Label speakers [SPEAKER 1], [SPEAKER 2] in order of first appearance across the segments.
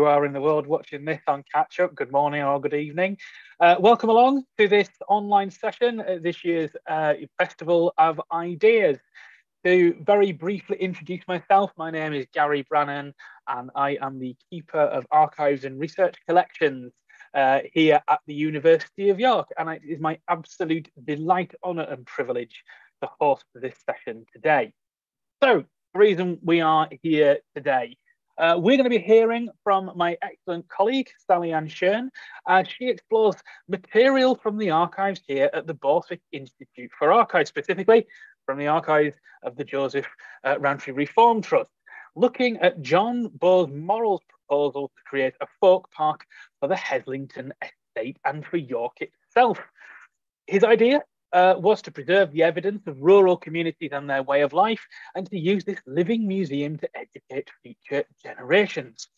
[SPEAKER 1] you are in the world watching this on catch up. Good morning or good evening. Uh, welcome along to this online session at this year's uh, Festival of Ideas. To very briefly introduce myself, my name is Gary Brannan, and I am the Keeper of Archives and Research Collections uh, here at the University of York. And it is my absolute delight, honour, and privilege to host this session today. So, the reason we are here today. Uh, we're going to be hearing from my excellent colleague, Sally-Anne Shearn, as she explores material from the archives here at the Borthwick Institute for Archives, specifically from the archives of the Joseph uh, Reform Trust, looking at John Bowes Morrell's proposal to create a folk park for the Heslington estate and for York itself. His idea uh, was to preserve the evidence of rural communities and their way of life and to use this living museum to educate future generations.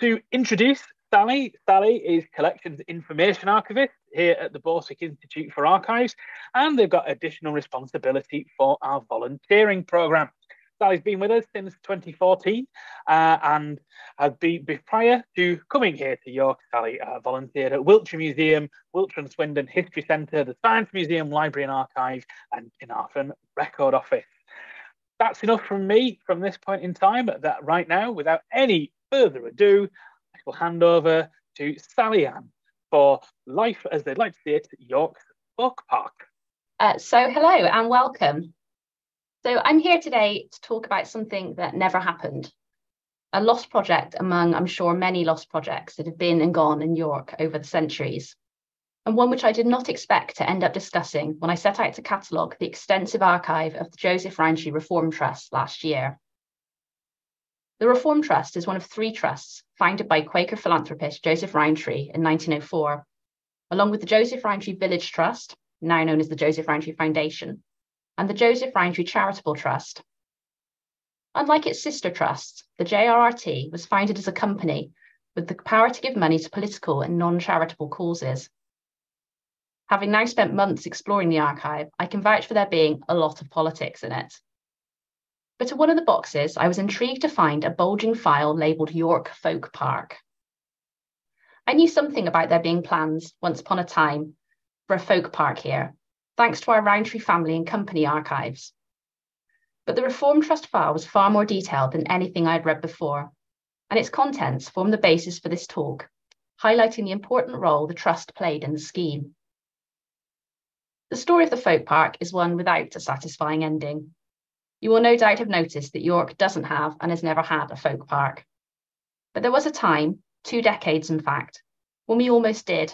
[SPEAKER 1] To introduce Sally, Sally is Collections Information Archivist here at the Borthwick Institute for Archives, and they've got additional responsibility for our volunteering programme. Sally's been with us since 2014 uh, and has been, prior to coming here to York, Sally uh, volunteered at Wiltshire Museum, Wiltshire and Swindon History Centre, the Science Museum, Library and Archive, and Carnarvon Record Office. That's enough from me from this point in time. That right now, without any further ado, I will hand over to Sally-Anne for life as they'd like to see it York's Folk Park.
[SPEAKER 2] Uh, so, hello and welcome. So I'm here today to talk about something that never happened. A lost project among, I'm sure, many lost projects that have been and gone in York over the centuries. And one which I did not expect to end up discussing when I set out to catalogue the extensive archive of the Joseph Rowntree Reform Trust last year. The Reform Trust is one of three trusts founded by Quaker philanthropist Joseph Rowntree in 1904, along with the Joseph Rowntree Village Trust, now known as the Joseph Rowntree Foundation, and the Joseph Rowntree Charitable Trust. Unlike its sister trusts, the JRRT was founded as a company with the power to give money to political and non charitable causes. Having now spent months exploring the archive, I can vouch for there being a lot of politics in it. But in one of the boxes, I was intrigued to find a bulging file labelled York Folk Park. I knew something about there being plans, once upon a time, for a folk park here, thanks to our Rowntree family and company archives. But the Reform Trust file was far more detailed than anything I'd read before, and its contents form the basis for this talk, highlighting the important role the Trust played in the scheme. The story of the folk park is one without a satisfying ending. You will no doubt have noticed that York doesn't have and has never had a folk park. But there was a time, two decades in fact, when we almost did,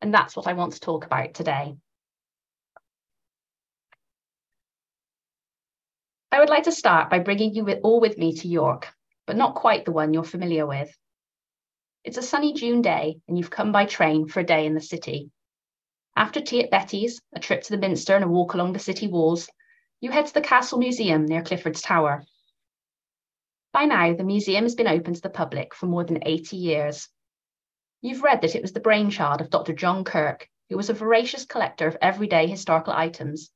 [SPEAKER 2] and that's what I want to talk about today. I would like to start by bringing you all with me to York, but not quite the one you're familiar with. It's a sunny June day, and you've come by train for a day in the city. After tea at Betty's, a trip to the Minster, and a walk along the city walls, you head to the Castle Museum near Clifford's Tower. By now, the museum has been open to the public for more than 80 years. You've read that it was the brainchild of Dr. John Kirk, who was a voracious collector of everyday historical items,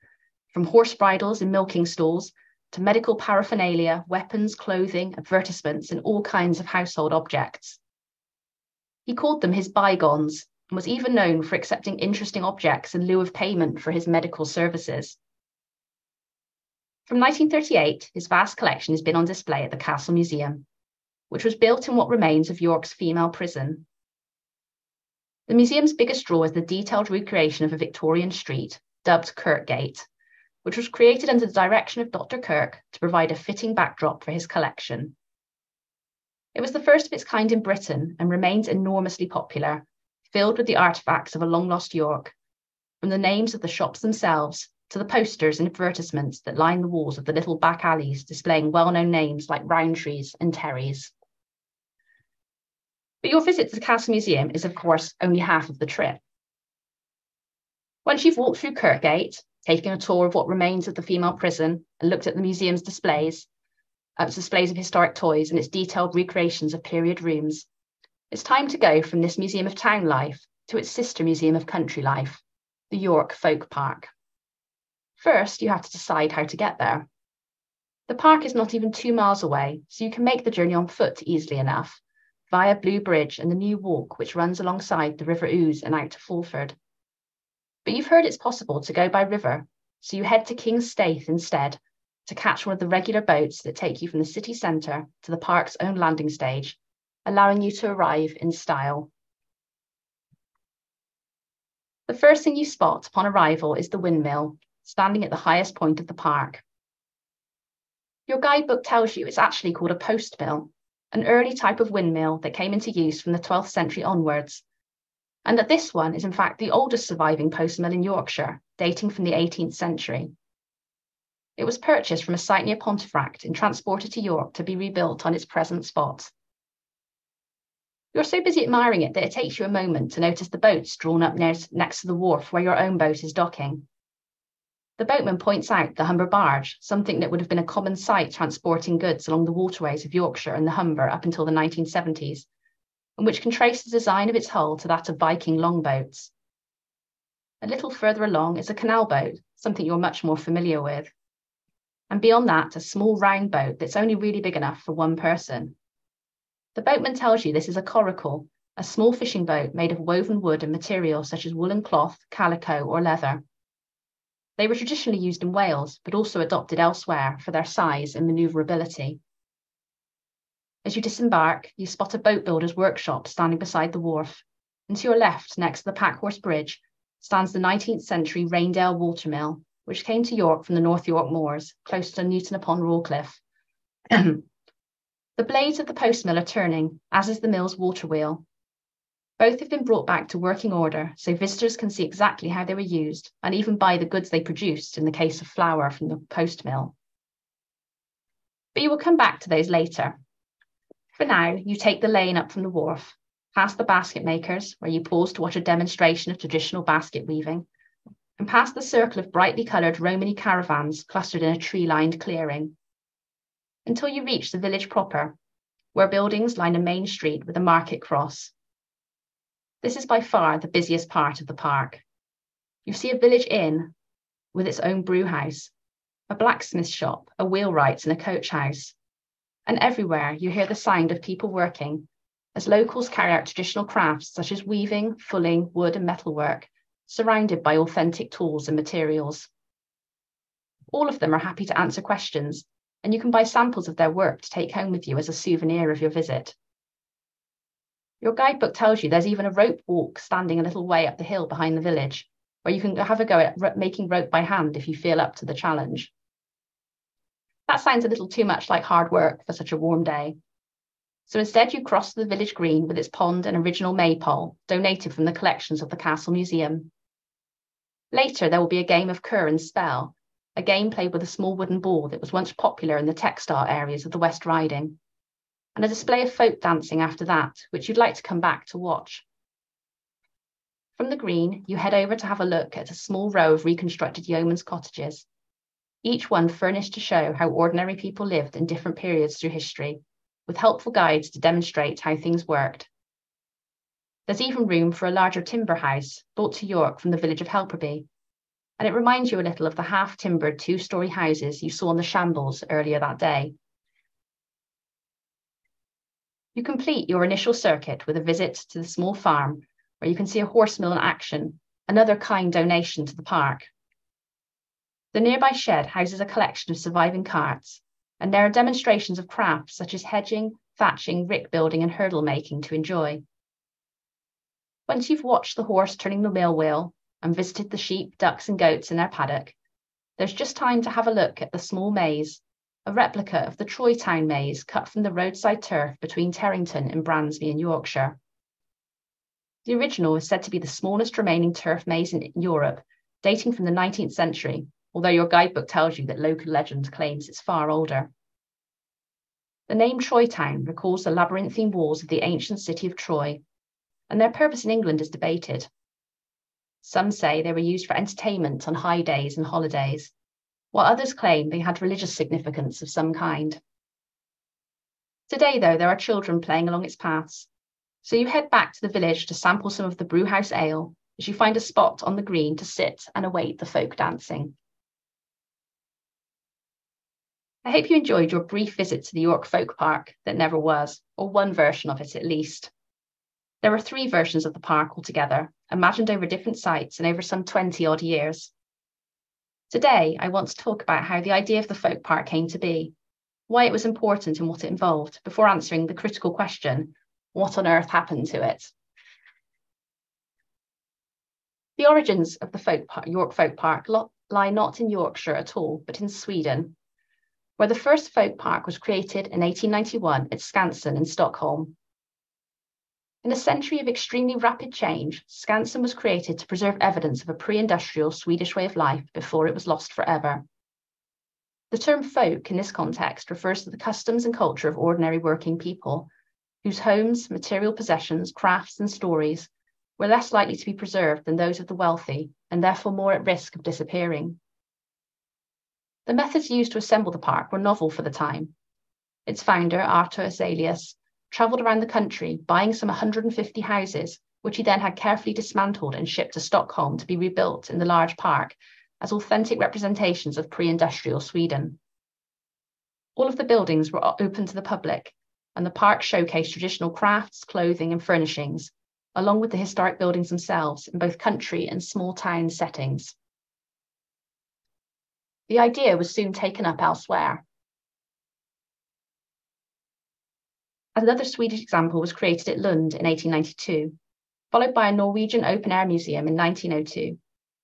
[SPEAKER 2] from horse bridles and milking stools to medical paraphernalia, weapons, clothing, advertisements, and all kinds of household objects. He called them his bygones and was even known for accepting interesting objects in lieu of payment for his medical services. From 1938, his vast collection has been on display at the Castle Museum, which was built in what remains of York's female prison. The museum's biggest draw is the detailed recreation of a Victorian street, dubbed Kirkgate, which was created under the direction of Dr. Kirk to provide a fitting backdrop for his collection. It was the first of its kind in Britain and remains enormously popular, filled with the artefacts of a long lost York, from the names of the shops themselves to the posters and advertisements that line the walls of the little back alleys displaying well known names like Rowntrees and Terrys. But your visit to the Castle Museum is, of course, only half of the trip. Once you've walked through Kirkgate, taken a tour of what remains of the female prison and looked at the museum's displays, uh, displays of historic toys and its detailed recreations of period rooms. It's time to go from this museum of town life to its sister museum of country life, the York Folk Park. First, you have to decide how to get there. The park is not even two miles away, so you can make the journey on foot easily enough via Blue Bridge and the new walk which runs alongside the River Ouse and out to Fulford. But you've heard it's possible to go by river, so you head to King's Staithe instead to catch one of the regular boats that take you from the city centre to the park's own landing stage, allowing you to arrive in style. The first thing you spot upon arrival is the windmill, standing at the highest point of the park. Your guidebook tells you it's actually called a post mill, an early type of windmill that came into use from the 12th century onwards, and that this one is in fact the oldest surviving post mill in Yorkshire, dating from the 18th century. It was purchased from a site near Pontefract and transported to York to be rebuilt on its present spot. You're so busy admiring it that it takes you a moment to notice the boats drawn up next to the wharf where your own boat is docking. The boatman points out the Humber barge, something that would have been a common sight transporting goods along the waterways of Yorkshire and the Humber up until the 1970s, and which can trace the design of its hull to that of Viking longboats. A little further along is a canal boat, something you're much more familiar with. And beyond that, a small round boat that's only really big enough for one person. The boatman tells you this is a coracle, a small fishing boat made of woven wood and materials such as woolen cloth, calico, or leather. They were traditionally used in Wales, but also adopted elsewhere for their size and manoeuvrability. As you disembark, you spot a boat builder's workshop standing beside the wharf, and to your left, next to the Packhorse Bridge, stands the 19th century Raindale watermill, which came to York from the North York moors, close to Newton upon Rawcliffe. the blades of the post mill are turning, as is the mill's water wheel, both have been brought back to working order so visitors can see exactly how they were used and even buy the goods they produced in the case of flour from the post mill. But you will come back to those later. For now, you take the lane up from the wharf, past the basket makers, where you pause to watch a demonstration of traditional basket weaving, and past the circle of brightly coloured Romany caravans clustered in a tree lined clearing, until you reach the village proper, where buildings line a main street with a market cross this is by far the busiest part of the park. You see a village inn with its own brew house, a blacksmith shop, a wheelwright's, and a coach house. And everywhere you hear the sound of people working as locals carry out traditional crafts such as weaving, fulling, wood, and metalwork, surrounded by authentic tools and materials. All of them are happy to answer questions, and you can buy samples of their work to take home with you as a souvenir of your visit. Your guidebook tells you there's even a rope walk standing a little way up the hill behind the village, where you can have a go at making rope by hand if you feel up to the challenge. That sounds a little too much like hard work for such a warm day. So instead, you cross the village green with its pond and original maypole, donated from the collections of the Castle Museum. Later, there will be a game of knur and spell, a game played with a small wooden ball that was once popular in the textile areas of the West Riding and a display of folk dancing after that, which you'd like to come back to watch. From the green, you head over to have a look at a small row of reconstructed yeomen's cottages, each one furnished to show how ordinary people lived in different periods through history, with helpful guides to demonstrate how things worked. There's even room for a larger timber house brought to York from the village of Helperby, and it reminds you a little of the half timbered two story houses you saw on the shambles earlier that day. You complete your initial circuit with a visit to the small farm where you can see a horse mill in action, another kind donation to the park. The nearby shed houses a collection of surviving carts, and there are demonstrations of crafts such as hedging, thatching, rick building, and hurdle making to enjoy. Once you've watched the horse turning the mill wheel and visited the sheep, ducks, and goats in their paddock, there's just time to have a look at the small maze a replica of the Troy Town maze cut from the roadside turf between Terrington and Brandsby in Yorkshire. The original is said to be the smallest remaining turf maze in Europe, dating from the 19th century, although your guidebook tells you that local legend claims it's far older. The name Troy Town recalls the labyrinthine walls of the ancient city of Troy, and their purpose in England is debated. Some say they were used for entertainment on high days and holidays, while others claim they had religious significance of some kind. Today, though, there are children playing along its paths, so you head back to the village to sample some of the brewhouse ale as you find a spot on the green to sit and await the folk dancing. I hope you enjoyed your brief visit to the York Folk Park that never was, or one version of it at least. There are three versions of the park altogether, imagined over different sites and over some 20 odd years. Today, I want to talk about how the idea of the folk park came to be, why it was important and what it involved, before answering the critical question what on earth happened to it? The origins of the folk park, York Folk Park lie not in Yorkshire at all, but in Sweden, where the first folk park was created in 1891 at Skansen in Stockholm. In a century of extremely rapid change, Skansen was created to preserve evidence of a pre-industrial Swedish way of life before it was lost forever. The term folk in this context refers to the customs and culture of ordinary working people, whose homes, material possessions, crafts, and stories were less likely to be preserved than those of the wealthy, and therefore more at risk of disappearing. The methods used to assemble the park were novel for the time. Its founder, Arthur Hazelius, travelled around the country buying some 150 houses, which he then had carefully dismantled and shipped to Stockholm to be rebuilt in the large park as authentic representations of pre industrial Sweden. All of the buildings were open to the public, and the park showcased traditional crafts, clothing, and furnishings, along with the historic buildings themselves in both country and small town settings. The idea was soon taken up elsewhere. Another Swedish example was created at Lund in 1892, followed by a Norwegian open air museum in 1902,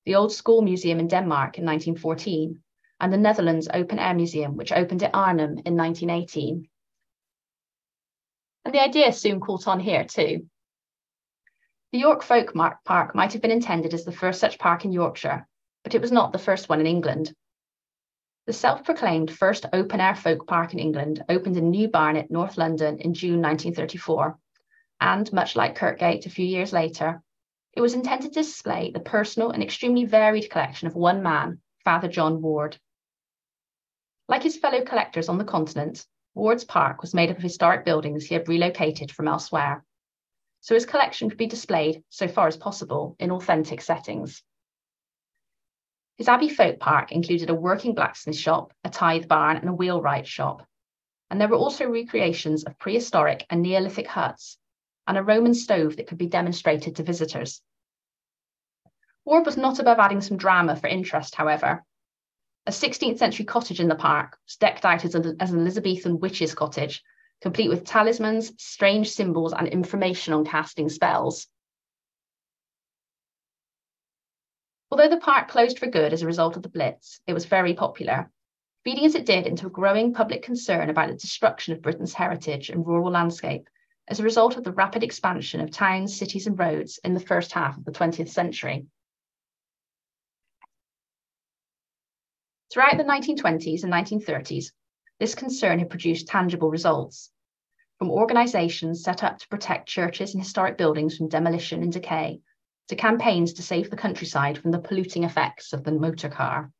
[SPEAKER 2] the Old School Museum in Denmark in 1914, and the Netherlands Open Air Museum, which opened at Arnhem in 1918. And the idea soon caught on here too. The York Folk Park might have been intended as the first such park in Yorkshire, but it was not the first one in England. The self proclaimed first open air folk park in England opened in New Barnet, North London in June 1934. And much like Kirkgate a few years later, it was intended to display the personal and extremely varied collection of one man, Father John Ward. Like his fellow collectors on the continent, Ward's Park was made up of historic buildings he had relocated from elsewhere. So his collection could be displayed, so far as possible, in authentic settings. His Abbey Folk Park included a working blacksmith shop, a tithe barn, and a wheelwright shop. And there were also recreations of prehistoric and Neolithic huts and a Roman stove that could be demonstrated to visitors. Ward was not above adding some drama for interest, however, a 16th century cottage in the park was decked out as, a, as an Elizabethan witch's cottage, complete with talismans, strange symbols, and information on casting spells. Although the park closed for good as a result of the Blitz, it was very popular, feeding as it did into a growing public concern about the destruction of Britain's heritage and rural landscape as a result of the rapid expansion of towns, cities, and roads in the first half of the 20th century. Throughout the 1920s and 1930s, this concern had produced tangible results. From organisations set up to protect churches and historic buildings from demolition and decay, to campaigns to save the countryside from the polluting effects of the motor car.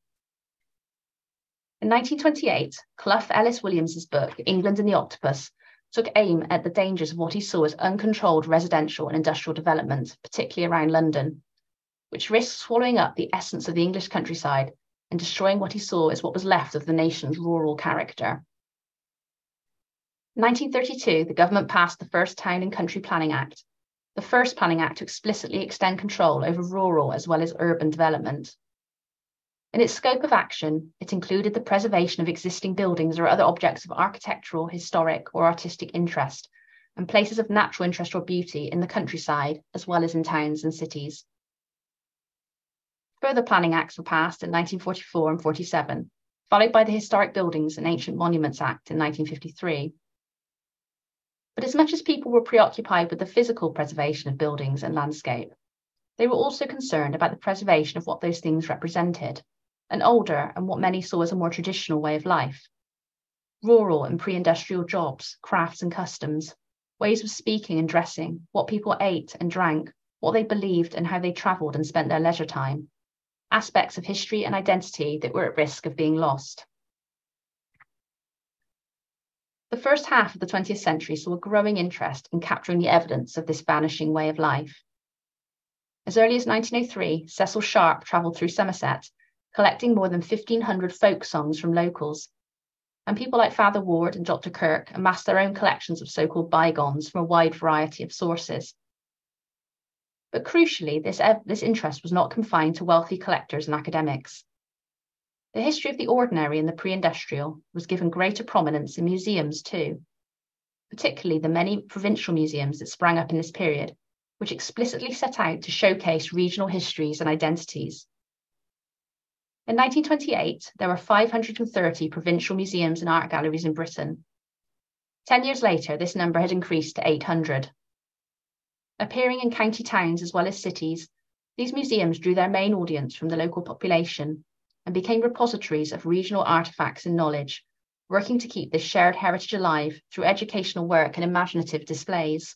[SPEAKER 2] In 1928, Clough Ellis Williams's book, England and the Octopus, took aim at the dangers of what he saw as uncontrolled residential and industrial development, particularly around London, which risked swallowing up the essence of the English countryside and destroying what he saw as what was left of the nation's rural character. In 1932, the government passed the first Town and Country Planning Act, the first planning act to explicitly extend control over rural as well as urban development. In its scope of action, it included the preservation of existing buildings or other objects of architectural, historic, or artistic interest, and places of natural interest or beauty in the countryside, as well as in towns and cities. Further planning acts were passed in 1944 and 47, followed by the Historic Buildings and Ancient Monuments Act in 1953. But as much as people were preoccupied with the physical preservation of buildings and landscape, they were also concerned about the preservation of what those things represented an older and what many saw as a more traditional way of life. Rural and pre industrial jobs, crafts and customs, ways of speaking and dressing, what people ate and drank, what they believed, and how they travelled and spent their leisure time. Aspects of history and identity that were at risk of being lost. The first half of the 20th century saw a growing interest in capturing the evidence of this vanishing way of life. As early as 1903, Cecil Sharp travelled through Somerset collecting more than 1,500 folk songs from locals. and people like Father Ward and Dr. Kirk amassed their own collections of so called bygones from a wide variety of sources. But crucially, this, this interest was not confined to wealthy collectors and academics. The history of the ordinary and the pre industrial was given greater prominence in museums too, particularly the many provincial museums that sprang up in this period, which explicitly set out to showcase regional histories and identities. In 1928, there were 530 provincial museums and art galleries in Britain. Ten years later, this number had increased to 800. Appearing in county towns as well as cities, these museums drew their main audience from the local population and became repositories of regional artefacts and knowledge, working to keep this shared heritage alive through educational work and imaginative displays.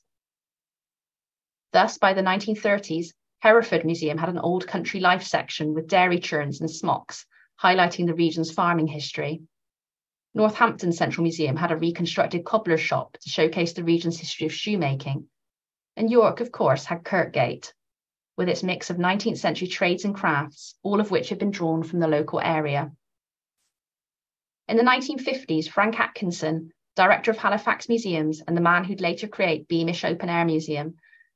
[SPEAKER 2] Thus, by the 1930s, Hereford Museum had an old country life section with dairy churns and smocks, highlighting the region's farming history. Northampton Central Museum had a reconstructed cobbler's shop to showcase the region's history of shoemaking. And York, of course, had Kirkgate, with its mix of 19th century trades and crafts, all of which had been drawn from the local area. In the 1950s, Frank Atkinson, director of Halifax Museums and the man who'd later create Beamish Open Air Museum,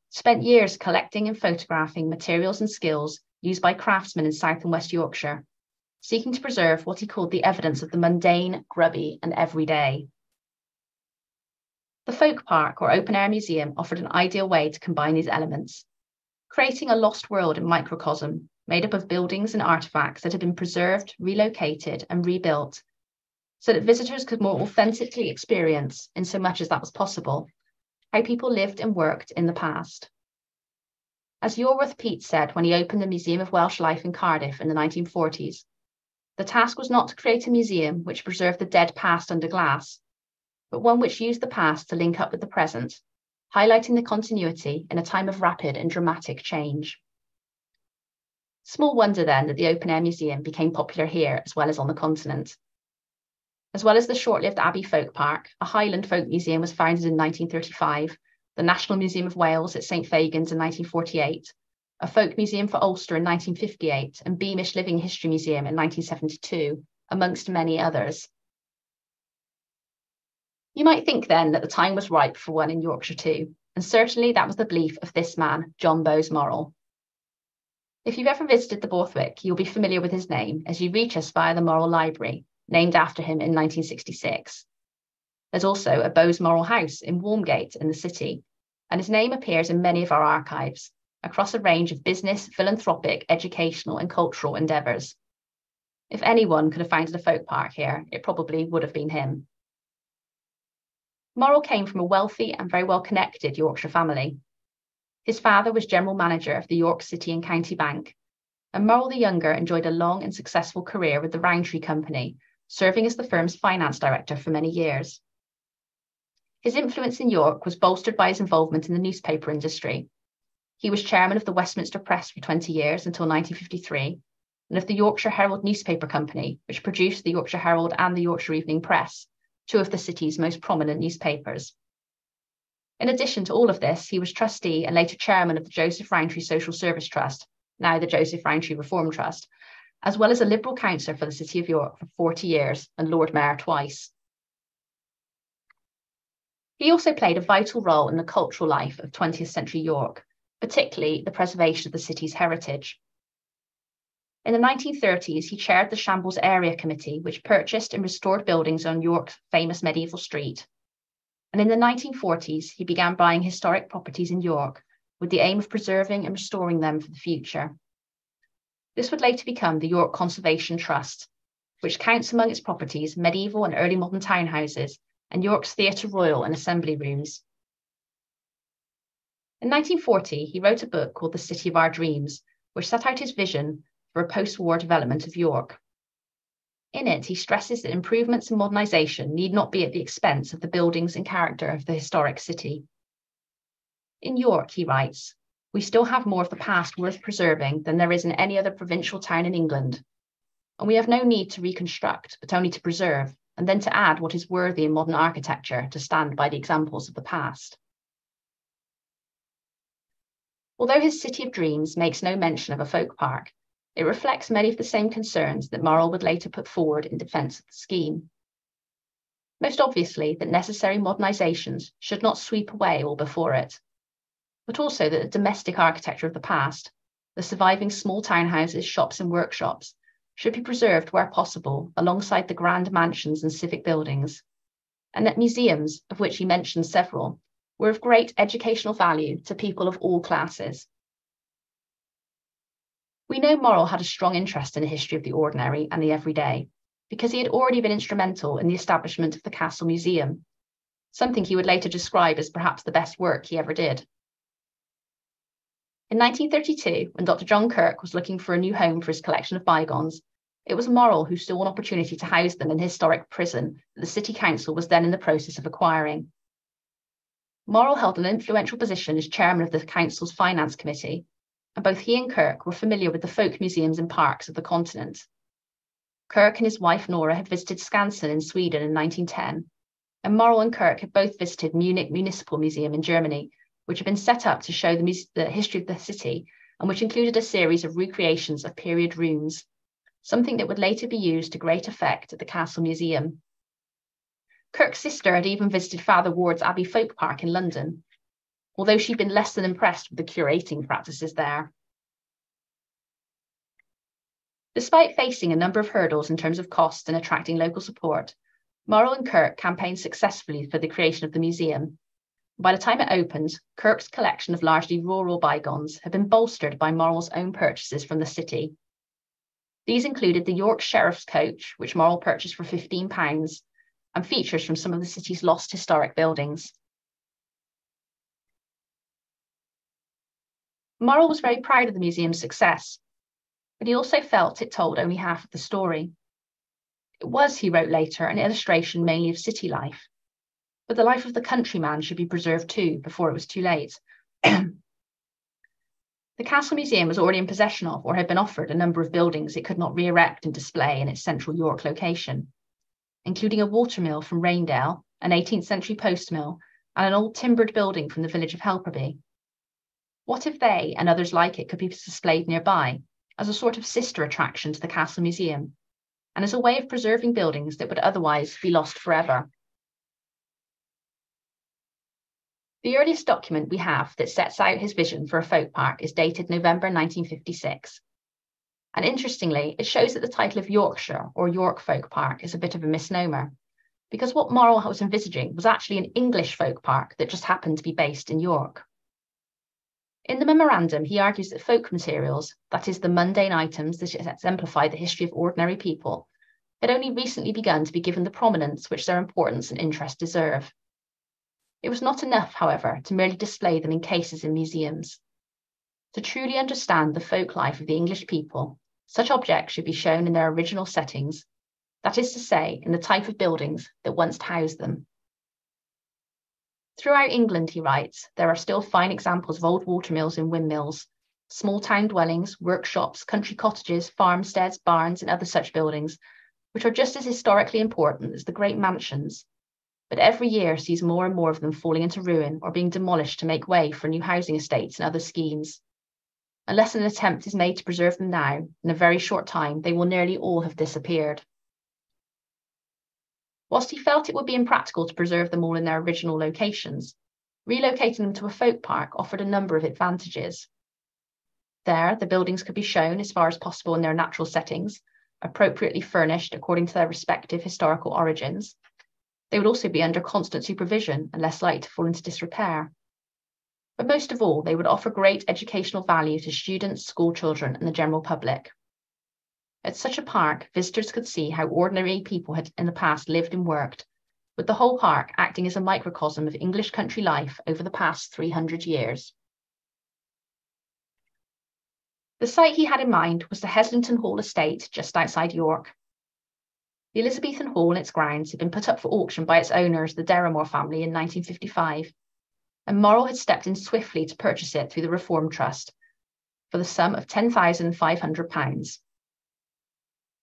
[SPEAKER 2] spent years collecting and photographing materials and skills used by craftsmen in South and West Yorkshire, seeking to preserve what he called the evidence of the mundane, grubby, and everyday. The Folk Park or Open Air Museum offered an ideal way to combine these elements, creating a lost world in microcosm made up of buildings and artifacts that had been preserved, relocated, and rebuilt so that visitors could more authentically experience, in so much as that was possible, how people lived and worked in the past. As Iorwerth Peate said when he opened the Museum of Welsh Life in Cardiff in the 1940s, the task was not to create a museum which preserved the dead past under glass, but one which used the past to link up with the present, highlighting the continuity in a time of rapid and dramatic change. Small wonder then that the open air museum became popular here as well as on the continent. As well as the short-lived Abbey Folk Park, a Highland Folk Museum was founded in 1935, the National Museum of Wales at St Fagans in 1948, a Folk Museum for Ulster in 1958, and Beamish Living History Museum in 1972, amongst many others. You might think then that the time was ripe for one in Yorkshire too, and certainly that was the belief of this man, John Bowes Morrell. If you've ever visited the Borthwick, you'll be familiar with his name as you reach us via the Morrell Library, named after him in 1966. There's also a Bowes Morrell House in Walmgate in the city, and his name appears in many of our archives across a range of business, philanthropic, educational, and cultural endeavours. If anyone could have founded a folk park here, it probably would have been him. Morrell came from a wealthy and very well connected Yorkshire family. His father was general manager of the York City and County Bank, and Morrell the Younger enjoyed a long and successful career with the Rowntree Company, serving as the firm's finance director for many years. His influence in York was bolstered by his involvement in the newspaper industry. He was chairman of the Westminster Press for 20 years until 1953 and of the Yorkshire Herald Newspaper Company, which produced the Yorkshire Herald and the Yorkshire Evening Press, two of the city's most prominent newspapers. In addition to all of this, he was trustee and later chairman of the Joseph Rowntree Social Service Trust, now the Joseph Rowntree Reform Trust, as well as a Liberal councillor for the City of York for 40 years and Lord Mayor twice. He also played a vital role in the cultural life of 20th century York, particularly the preservation of the city's heritage. In the 1930s, he chaired the Shambles Area Committee, which purchased and restored buildings on York's famous medieval street. And in the 1940s, he began buying historic properties in York with the aim of preserving and restoring them for the future. This would later become the York Conservation Trust, which counts among its properties medieval and early modern townhouses and York's Theatre Royal and Assembly Rooms. In 1940, he wrote a book called The City of Our Dreams, which set out his vision for a post war development of York. In it, he stresses that improvements and modernisation need not be at the expense of the buildings and character of the historic city. In York, he writes, we still have more of the past worth preserving than there is in any other provincial town in England. And we have no need to reconstruct, but only to preserve, and then to add what is worthy in modern architecture to stand by the examples of the past. Although his City of Dreams makes no mention of a folk park, it reflects many of the same concerns that Morrell would later put forward in defence of the scheme. Most obviously, that necessary modernisations should not sweep away all before it, but also that the domestic architecture of the past, the surviving small townhouses, shops, and workshops, should be preserved where possible alongside the grand mansions and civic buildings, and that museums, of which he mentioned several, were of great educational value to people of all classes. We know Morrell had a strong interest in the history of the ordinary and the everyday, because he had already been instrumental in the establishment of the Castle Museum, something he would later describe as perhaps the best work he ever did. In 1932, when Dr. John Kirk was looking for a new home for his collection of bygones, it was Morrell who saw an opportunity to house them in historic prison that the City Council was then in the process of acquiring. Morrell held an influential position as chairman of the Council's Finance Committee, and both he and Kirk were familiar with the folk museums and parks of the continent. Kirk and his wife Nora had visited Skansen in Sweden in 1910, and Morrell and Kirk had both visited Munich Municipal Museum in Germany which had been set up to show the, the history of the city and which included a series of recreations of period rooms, something that would later be used to great effect at the Castle Museum. Kirk's sister had even visited Father Ward's Abbey Folk Park in London, although she'd been less than impressed with the curating practices there. Despite facing a number of hurdles in terms of cost and attracting local support, Morrell and Kirk campaigned successfully for the creation of the museum, by the time it opened, Kirk's collection of largely rural bygones had been bolstered by Morrell's own purchases from the city. These included the York Sheriff's Coach, which Morrell purchased for £15, and features from some of the city's lost historic buildings. Morrell was very proud of the museum's success, but he also felt it told only half of the story. It was, he wrote later, an illustration mainly of city life, but the life of the countryman should be preserved too before it was too late. the Castle Museum was already in possession of or had been offered a number of buildings it could not re erect and display in its central York location, including a watermill from Raindale, an 18th century post mill, and an old timbered building from the village of Helperby. What if they and others like it could be displayed nearby as a sort of sister attraction to the Castle Museum and as a way of preserving buildings that would otherwise be lost forever? The earliest document we have that sets out his vision for a folk park is dated November 1956. And interestingly, it shows that the title of Yorkshire or York Folk Park is a bit of a misnomer, because what Morrell was envisaging was actually an English folk park that just happened to be based in York. In the memorandum, he argues that folk materials, that is, the mundane items that exemplify the history of ordinary people, had only recently begun to be given the prominence which their importance and interest deserve. It was not enough, however, to merely display them in cases in museums. To truly understand the folk life of the English people, such objects should be shown in their original settings, that is to say, in the type of buildings that once housed them. Throughout England, he writes, there are still fine examples of old watermills and windmills, small town dwellings, workshops, country cottages, farmsteads, barns, and other such buildings, which are just as historically important as the great mansions but every year sees more and more of them falling into ruin or being demolished to make way for new housing estates and other schemes. Unless an attempt is made to preserve them now, in a very short time, they will nearly all have disappeared. Whilst he felt it would be impractical to preserve them all in their original locations, relocating them to a folk park offered a number of advantages. There, the buildings could be shown as far as possible in their natural settings, appropriately furnished according to their respective historical origins, they would also be under constant supervision and less likely to fall into disrepair. But most of all, they would offer great educational value to students, school children, and the general public. At such a park, visitors could see how ordinary people had in the past lived and worked, with the whole park acting as a microcosm of English country life over the past 300 years. The site he had in mind was the Heslington Hall estate just outside York, the Elizabethan Hall and its grounds had been put up for auction by its owners, the Deramore family, in 1955, and Morrell had stepped in swiftly to purchase it through the Reform Trust for the sum of £10,500.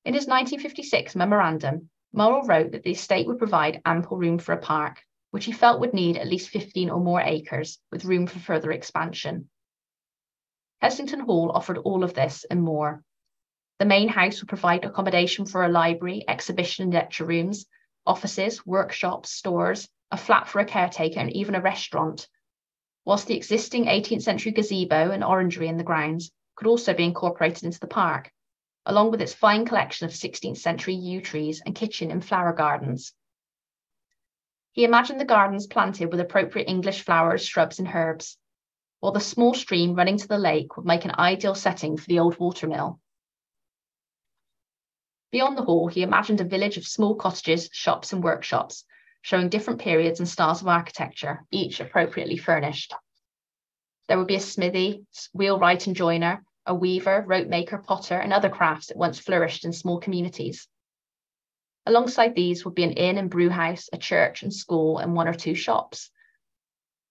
[SPEAKER 2] In his 1956 memorandum, Morrell wrote that the estate would provide ample room for a park, which he felt would need at least 15 or more acres, with room for further expansion. Heslington Hall offered all of this and more, the main house would provide accommodation for a library, exhibition and lecture rooms, offices, workshops, stores, a flat for a caretaker, and even a restaurant, whilst the existing 18th century gazebo and orangery in the grounds could also be incorporated into the park, along with its fine collection of 16th century yew trees and kitchen and flower gardens. He imagined the gardens planted with appropriate English flowers, shrubs, and herbs, while the small stream running to the lake would make an ideal setting for the old watermill. Beyond the hall, he imagined a village of small cottages, shops, and workshops, showing different periods and styles of architecture, each appropriately furnished. There would be a smithy, wheelwright and joiner, a weaver, rope maker, potter, and other crafts that once flourished in small communities. Alongside these would be an inn and brewhouse, a church and school, and one or two shops.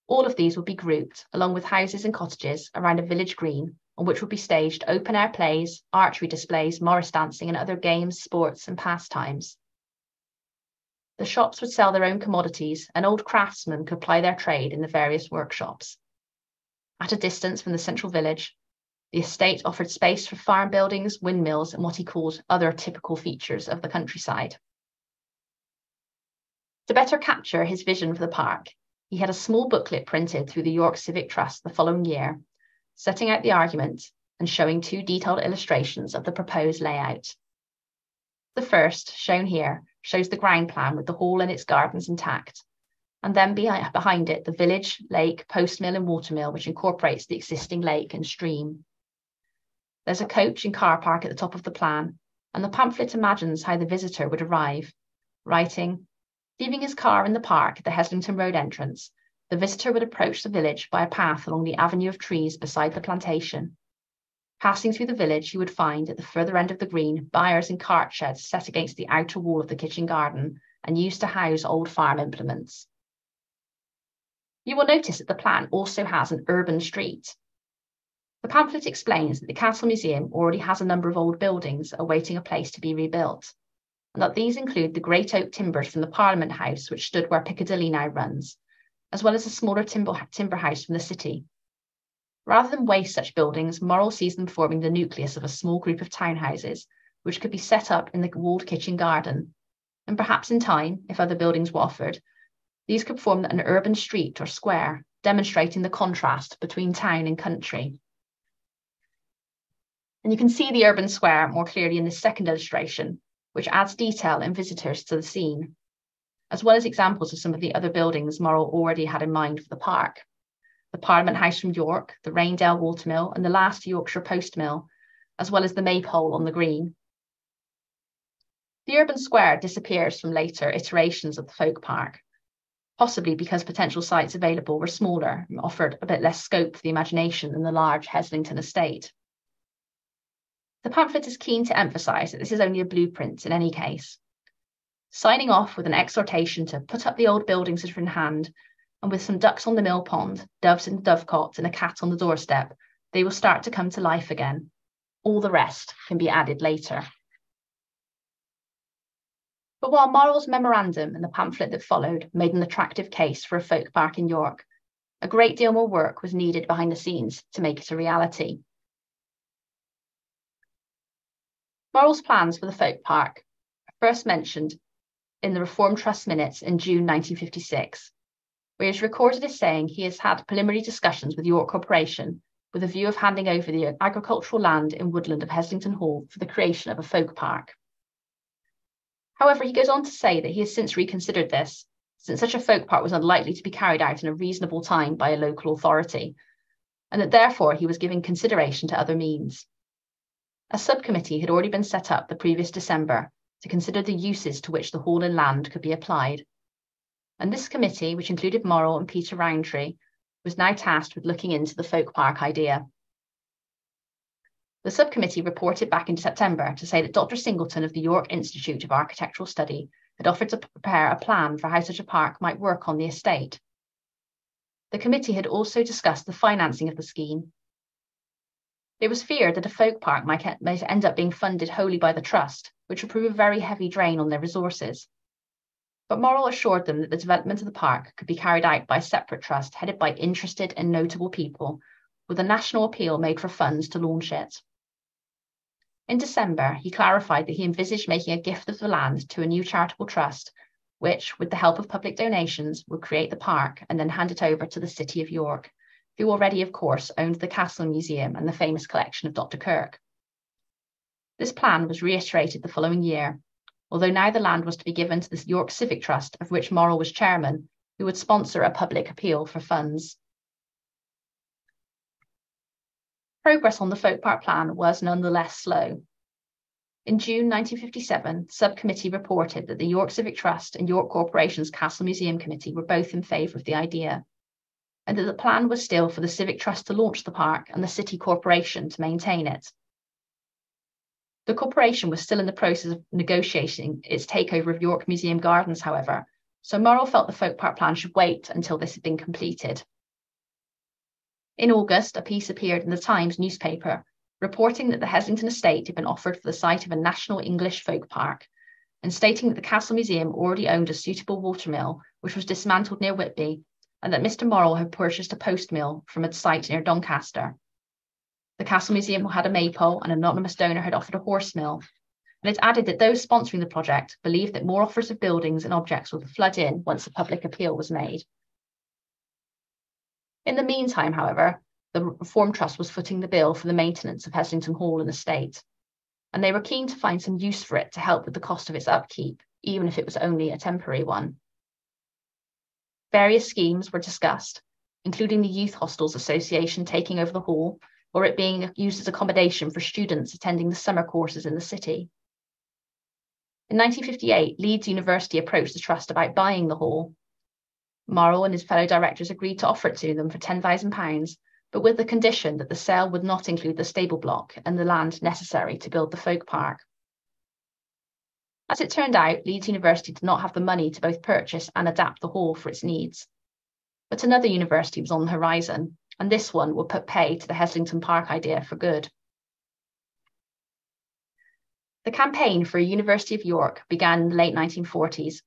[SPEAKER 2] All of these would be grouped, along with houses and cottages, around a village green, on which would be staged open air plays, archery displays, morris dancing, and other games, sports, and pastimes. The shops would sell their own commodities, and old craftsmen could ply their trade in the various workshops. At a distance from the central village, the estate offered space for farm buildings, windmills, and what he called other typical features of the countryside. To better capture his vision for the park, he had a small booklet printed through the York Civic Trust the following year, setting out the argument and showing two detailed illustrations of the proposed layout. The first, shown here, shows the ground plan with the hall and its gardens intact, and then behind it, the village, lake, post mill, and watermill, which incorporates the existing lake and stream. There's a coach and car park at the top of the plan, and the pamphlet imagines how the visitor would arrive, writing, leaving his car in the park at the Heslington Road entrance, the visitor would approach the village by a path along the avenue of trees beside the plantation. Passing through the village, he would find at the further end of the green byres and cart sheds set against the outer wall of the kitchen garden and used to house old farm implements. You will notice that the plan also has an urban street. The pamphlet explains that the Castle Museum already has a number of old buildings awaiting a place to be rebuilt, and that these include the great oak timbers from the Parliament House, which stood where Piccadilly now runs, as well as a smaller timber, timber house from the city. Rather than waste such buildings, Morrell sees them forming the nucleus of a small group of townhouses, which could be set up in the walled kitchen garden, and perhaps in time, if other buildings were offered, these could form an urban street or square, demonstrating the contrast between town and country. And you can see the urban square more clearly in the second illustration, which adds detail and visitors to the scene, as well as examples of some of the other buildings Morrell already had in mind for the park. The Parliament House from York, the Raindale Watermill, and the last Yorkshire Post Mill, as well as the Maypole on the green. The urban square disappears from later iterations of the folk park, possibly because potential sites available were smaller and offered a bit less scope for the imagination than the large Heslington estate. The pamphlet is keen to emphasise that this is only a blueprint in any case, signing off with an exhortation to put up the old buildings that are in hand, and with some ducks on the mill pond, doves in the dovecot, and a cat on the doorstep, they will start to come to life again. All the rest can be added later. But while Morrell's memorandum and the pamphlet that followed made an attractive case for a folk park in York, a great deal more work was needed behind the scenes to make it a reality. Morrell's plans for the folk park are first mentioned in the Reform Trust minutes in June 1956, where he is recorded as saying he has had preliminary discussions with York Corporation with a view of handing over the agricultural land in woodland of Heslington Hall for the creation of a folk park. However, he goes on to say that he has since reconsidered this, since such a folk park was unlikely to be carried out in a reasonable time by a local authority, and that therefore he was giving consideration to other means. A subcommittee had already been set up the previous December to consider the uses to which the hall and land could be applied. And this committee, which included Morrell and Peter Rowntree, was now tasked with looking into the folk park idea. The subcommittee reported back in September to say that Dr. Singleton of the York Institute of Architectural Study had offered to prepare a plan for how such a park might work on the estate. The committee had also discussed the financing of the scheme. It was feared that a folk park might, end up being funded wholly by the trust, which would prove a very heavy drain on their resources. But Morrell assured them that the development of the park could be carried out by a separate trust headed by interested and notable people, with a national appeal made for funds to launch it. In December, he clarified that he envisaged making a gift of the land to a new charitable trust which, with the help of public donations, would create the park and then hand it over to the City of York, who already, of course, owned the Castle Museum and the famous collection of Dr. Kirk. This plan was reiterated the following year, although now the land was to be given to the York Civic Trust, of which Morrell was chairman, who would sponsor a public appeal for funds. Progress on the Folk Park plan was nonetheless slow. In June 1957, the subcommittee reported that the York Civic Trust and York Corporation's Castle Museum Committee were both in favour of the idea, and that the plan was still for the Civic Trust to launch the park and the City Corporation to maintain it. The corporation was still in the process of negotiating its takeover of York Museum Gardens, however, so Morrell felt the Folk Park plan should wait until this had been completed. In August, a piece appeared in the Times newspaper reporting that the Heslington estate had been offered for the site of a national English folk park and stating that the Castle Museum already owned a suitable watermill, which was dismantled near Whitby, and that Mr. Morrell had purchased a post mill from a site near Doncaster. The Castle Museum had a maypole, and an anonymous donor had offered a horse mill. And it added that those sponsoring the project believed that more offers of buildings and objects would flood in once a public appeal was made. In the meantime, however, the Reform Trust was footing the bill for the maintenance of Heslington Hall and estate, and they were keen to find some use for it to help with the cost of its upkeep, even if it was only a temporary one. Various schemes were discussed, including the Youth Hostels Association taking over the hall, or it being used as accommodation for students attending the summer courses in the city. In 1958, Leeds University approached the trust about buying the hall, Morrell and his fellow directors agreed to offer it to them for £10,000, but with the condition that the sale would not include the stable block and the land necessary to build the folk park. As it turned out, Leeds University did not have the money to both purchase and adapt the hall for its needs. But another university was on the horizon, and this one would put pay to the Heslington Park idea for good. The campaign for a University of York began in the late 1940s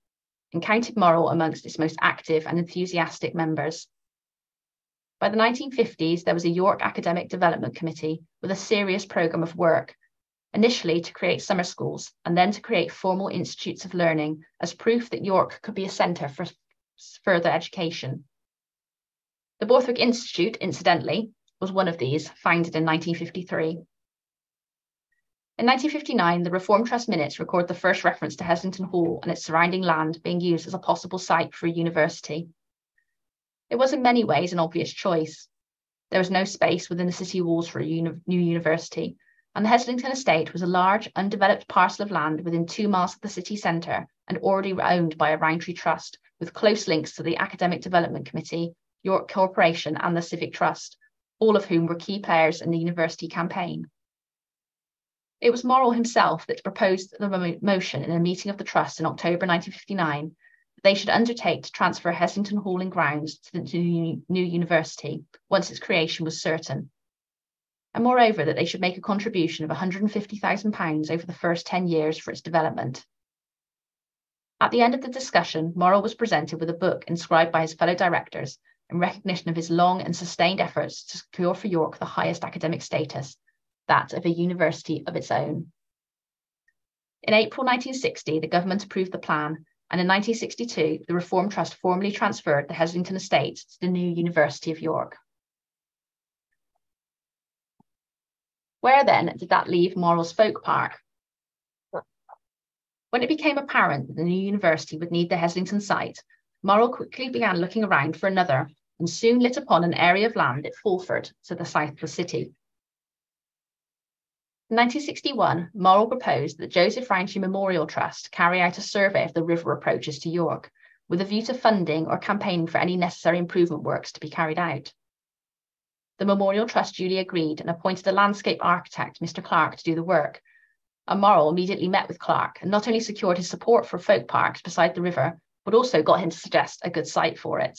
[SPEAKER 2] and counted Morrell amongst its most active and enthusiastic members. By the 1950s, there was a York Academic Development Committee with a serious programme of work, initially to create summer schools and then to create formal institutes of learning as proof that York could be a centre for further education. The Borthwick Institute, incidentally, was one of these, founded in 1953. In 1959, the Reform Trust minutes record the first reference to Heslington Hall and its surrounding land being used as a possible site for a university. It was in many ways an obvious choice. There was no space within the city walls for a uni- new university, and the Heslington estate was a large, undeveloped parcel of land within two miles of the city centre and already owned by a Rowntree Trust, with close links to the Academic Development Committee, York Corporation, and the Civic Trust, all of whom were key players in the university campaign. It was Morrell himself that proposed the motion in a meeting of the Trust in October 1959 that they should undertake to transfer Heslington Hall and grounds to the new university once its creation was certain. And moreover, that they should make a contribution of £150,000 over the first 10 years for its development. At the end of the discussion, Morrell was presented with a book inscribed by his fellow directors in recognition of his long and sustained efforts to secure for York the highest academic status that of a university of its own. In April 1960, the government approved the plan, and in 1962, the Reform Trust formally transferred the Heslington estate to the new University of York. Where then did that leave Morrell's Folk Park? When it became apparent that the new university would need the Heslington site, Morrell quickly began looking around for another and soon lit upon an area of land at Fulford to the south of the city. In 1961, Morrell proposed that Joseph Rowntree Memorial Trust carry out a survey of the river approaches to York, with a view to funding or campaigning for any necessary improvement works to be carried out. The Memorial Trust duly agreed and appointed a landscape architect, Mr. Clark, to do the work. And immediately met with Clark and not only secured his support for folk parks beside the river, but also got him to suggest a good site for it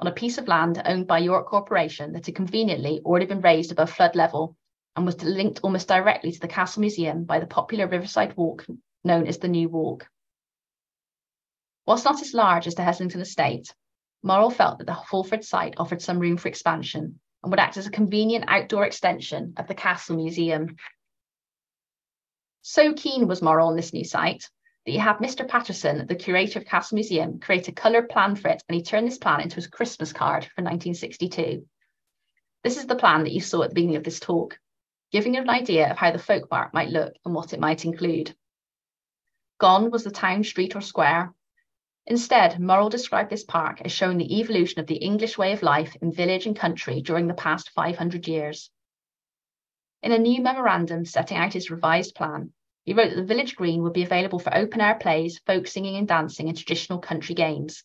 [SPEAKER 2] on a piece of land owned by York Corporation that had conveniently already been raised above flood level and was linked almost directly to the Castle Museum by the popular riverside walk known as the New Walk. Whilst not as large as the Heslington estate, Morrell felt that the Fulford site offered some room for expansion and would act as a convenient outdoor extension of the Castle Museum. So keen was Morrell on this new site, that he had Mr. Patterson, the curator of Castle Museum, create a coloured plan for it, and he turned this plan into his Christmas card for 1962. This is the plan that you saw at the beginning of this talk, giving you an idea of how the folk park might look and what it might include. Gone was the town street or square. Instead, Morrell described this park as showing the evolution of the English way of life in village and country during the past 500 years. In a new memorandum setting out his revised plan, he wrote that the village green would be available for open air plays, folk singing and dancing, and traditional country games.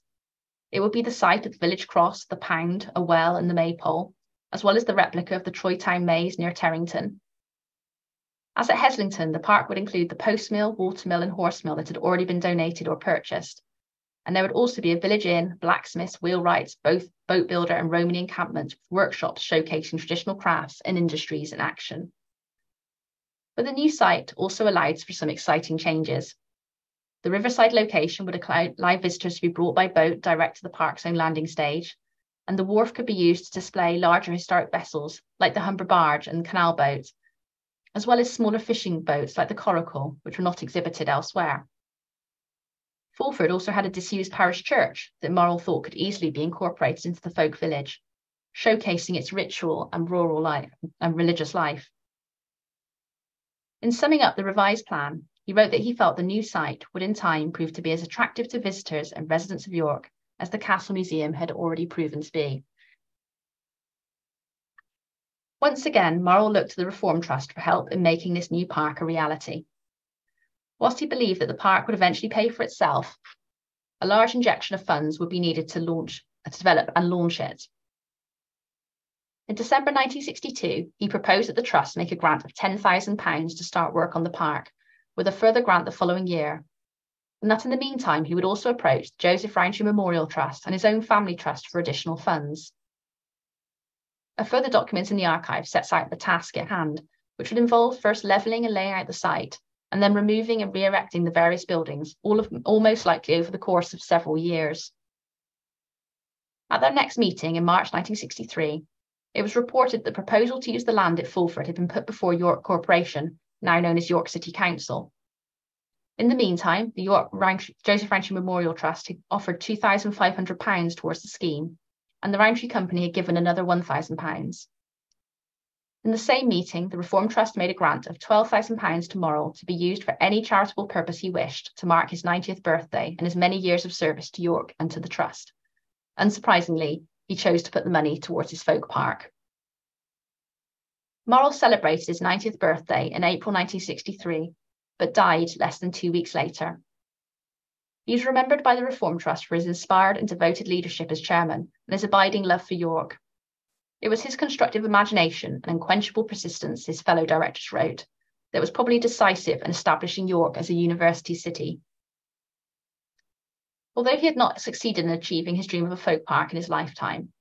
[SPEAKER 2] It would be the site of the village cross, the pound, a well, and the maypole, as well as the replica of the Troy Town Maze near Terrington. As at Heslington, the park would include the post mill, water mill, and horse mill that had already been donated or purchased. And there would also be a village inn, blacksmiths, wheelwrights, both boat builder and Romany encampment, workshops showcasing traditional crafts and industries in action. But the new site also allows for some exciting changes. The riverside location would allow visitors to be brought by boat direct to the park's own landing stage, and the wharf could be used to display larger historic vessels like the Humber barge and canal boat, as well as smaller fishing boats like the Coracle, which were not exhibited elsewhere. Fulford also had a disused parish church that Morrell thought could easily be incorporated into the folk village, showcasing its ritual and rural life and religious life. In summing up the revised plan, he wrote that he felt the new site would in time prove to be as attractive to visitors and residents of York as the Castle Museum had already proven to be. Once again, Morrell looked to the Reform Trust for help in making this new park a reality. Whilst he believed that the park would eventually pay for itself, a large injection of funds would be needed to launch, uh, to develop and launch it. In December 1962, he proposed that the Trust make a grant of £10,000 to start work on the park, with a further grant the following year. And that in the meantime, he would also approach the Joseph Rowntree Memorial Trust and his own family trust for additional funds. A further document in the archive sets out the task at hand, which would involve first levelling and laying out the site, and then removing and re erecting the various buildings, all of almost likely over the course of several years. At their next meeting in March 1963, it was reported that the proposal to use the land at Fulford had been put before York Corporation, now known as York City Council. In the meantime, the York Joseph Rowntree Memorial Trust had offered £2,500 towards the scheme, and the Rowntree Company had given another £1,000. In the same meeting, the Reform Trust made a grant of £12,000 to Morrell to be used for any charitable purpose he wished to mark his 90th birthday and his many years of service to York and to the Trust. Unsurprisingly, he chose to put the money towards his folk park. Morrell celebrated his 90th birthday in April 1963, but died less than two weeks later. He is remembered by the Reform Trust for his inspired and devoted leadership as chairman and his abiding love for York. It was his constructive imagination and unquenchable persistence, his fellow directors wrote, that was probably decisive in establishing York as a university city Although he had not succeeded in achieving his dream of a folk park in his lifetime,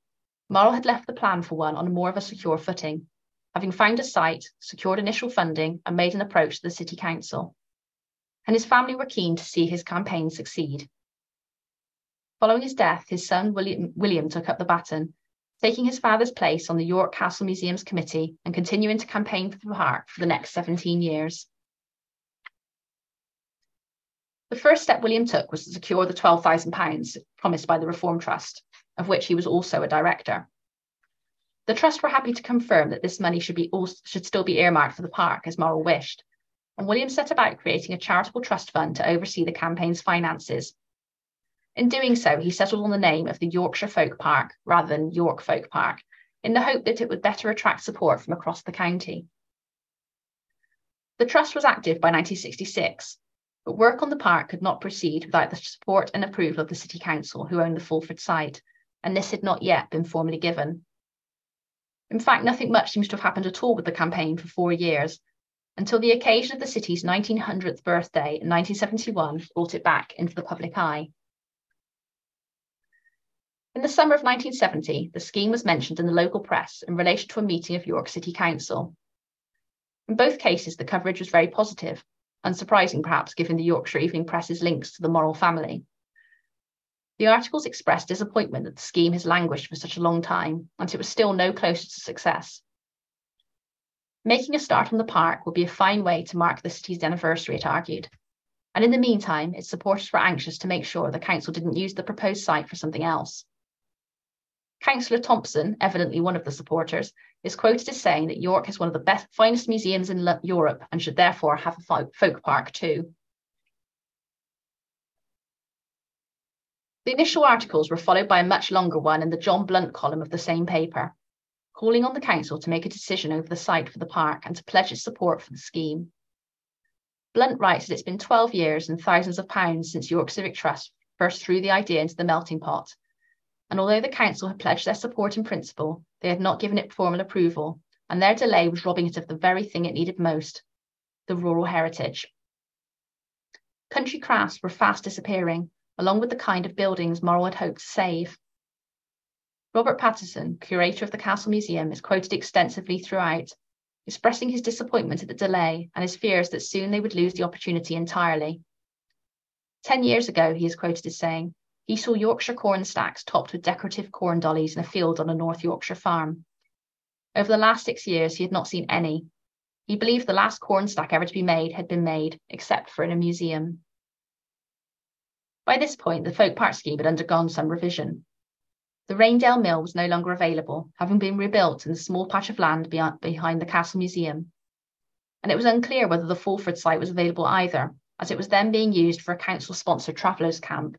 [SPEAKER 2] Morrell had left the plan for one on a more of a secure footing, having found a site, secured initial funding, and made an approach to the City Council. And his family were keen to see his campaign succeed. Following his death, his son William, William took up the baton, taking his father's place on the York Castle Museum's committee and continuing to campaign for the park for the next 17 years. The first step William took was to secure the £12,000 promised by the Reform Trust, of which he was also a director. The Trust were happy to confirm that this money should, be also, should still be earmarked for the park as Morrell wished, and William set about creating a charitable trust fund to oversee the campaign's finances. In doing so, he settled on the name of the Yorkshire Folk Park rather than York Folk Park, in the hope that it would better attract support from across the county. The Trust was active by 1966 but work on the park could not proceed without the support and approval of the City Council, who owned the Fulford site, and this had not yet been formally given. In fact, nothing much seems to have happened at all with the campaign for four years, until the occasion of the city's 1900th birthday in 1971 brought it back into the public eye. In the summer of 1970, the scheme was mentioned in the local press in relation to a meeting of York City Council. In both cases, the coverage was very positive, unsurprising perhaps given the Yorkshire Evening Press's links to the Morrell family. The articles expressed disappointment that the scheme has languished for such a long time and it was still no closer to success. Making a start on the park would be a fine way to mark the city's anniversary, it argued. and in the meantime, its supporters were anxious to make sure the council didn't use the proposed site for something else. Councillor Thompson, evidently one of the supporters, is quoted as saying that York has one of the best, finest museums in Europe and should therefore have a folk park too. The initial articles were followed by a much longer one in the John Blunt column of the same paper, calling on the council to make a decision over the site for the park and to pledge its support for the scheme. Blunt writes that it's been 12 years and thousands of pounds since York Civic Trust first threw the idea into the melting pot. And although the council had pledged their support in principle, they had not given it formal approval, and their delay was robbing it of the very thing it needed most the rural heritage. Country crafts were fast disappearing, along with the kind of buildings Morrell had hoped to save. Robert Patterson, curator of the Castle Museum, is quoted extensively throughout, expressing his disappointment at the delay and his fears that soon they would lose the opportunity entirely. Ten years ago, he is quoted as saying, he saw Yorkshire corn stacks topped with decorative corn dollies in a field on a North Yorkshire farm. Over the last six years, he had not seen any. He believed the last corn stack ever to be made had been made, except for in a museum. By this point, the folk park scheme had undergone some revision. The Raindale Mill was no longer available, having been rebuilt in the small patch of land behind the Castle Museum. And it was unclear whether the Fulford site was available either, as it was then being used for a council sponsored travellers' camp.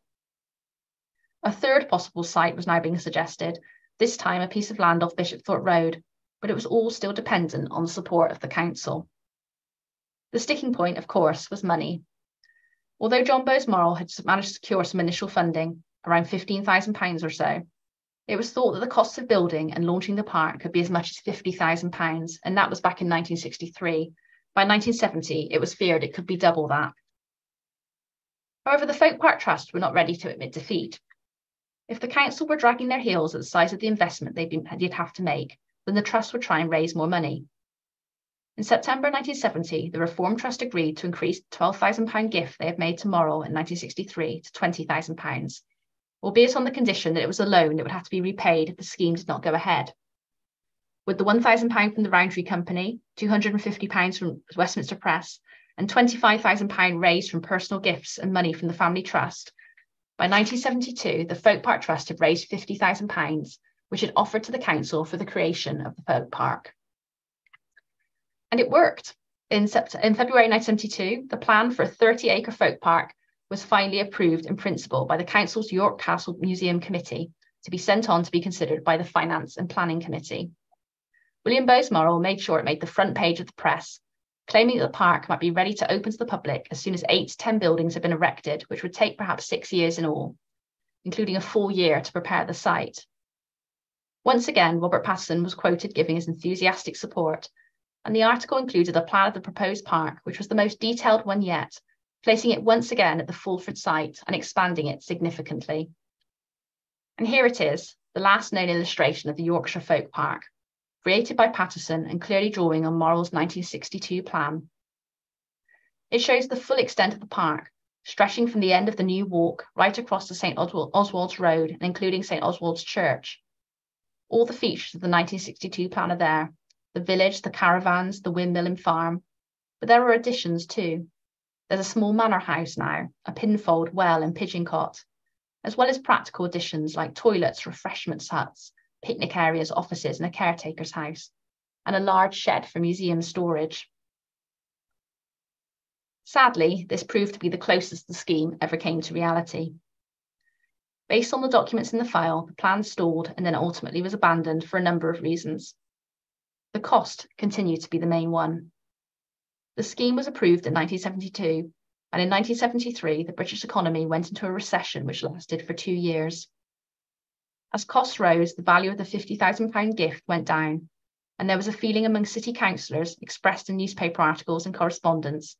[SPEAKER 2] A third possible site was now being suggested, this time a piece of land off Bishopthorpe Road, but it was all still dependent on the support of the council. The sticking point, of course, was money. Although John Bowes Morrell had managed to secure some initial funding, around £15,000 or so, it was thought that the costs of building and launching the park could be as much as £50,000, and that was back in 1963. By 1970, it was feared it could be double that. However, the Folk Park Trust were not ready to admit defeat. If the council were dragging their heels at the size of the investment they'd, been, they'd have to make, then the trust would try and raise more money. In September 1970, the Reform Trust agreed to increase the £12,000 gift they had made to Morrell in 1963 to £20,000, albeit on the condition that it was a loan that would have to be repaid if the scheme did not go ahead. With the £1,000 from the Rowntree Company, £250 from Westminster Press, and £25,000 raised from personal gifts and money from the family trust, by 1972, the Folk Park Trust had raised £50,000, which it offered to the council for the creation of the folk park. And it worked. In, in February 1972, the plan for a 30 acre folk park was finally approved in principle by the Council's York Castle Museum Committee to be sent on to be considered by the Finance and Planning Committee. William Bowes made sure it made the front page of the press, claiming that the park might be ready to open to the public as soon as eight to 10 buildings had been erected, which would take perhaps six years in all, including a full year to prepare the site. Once again, Robert Patterson was quoted giving his enthusiastic support and the article included a plan of the proposed park, which was the most detailed one yet, placing it once again at the Fulford site and expanding it significantly. And here it is, the last known illustration of the Yorkshire Folk Park, created by Patterson and clearly drawing on Morrell's 1962 plan. It shows the full extent of the park, stretching from the end of the New Walk right across to St Oswald's Road and including St Oswald's Church. All the features of the 1962 plan are there, the village, the caravans, the windmill and farm. But there are additions too. There's a small manor house now, a pinfold well and pigeon cot, as well as practical additions like toilets, refreshments huts, picnic areas, offices, and a caretaker's house, and a large shed for museum storage. Sadly, this proved to be the closest the scheme ever came to reality. Based on the documents in the file, the plan stalled and then ultimately was abandoned for a number of reasons. The cost continued to be the main one. The scheme was approved in 1972, and in 1973, the British economy went into a recession which lasted for two years. As costs rose, the value of the £50,000 gift went down, and there was a feeling among city councillors, expressed in newspaper articles and correspondence,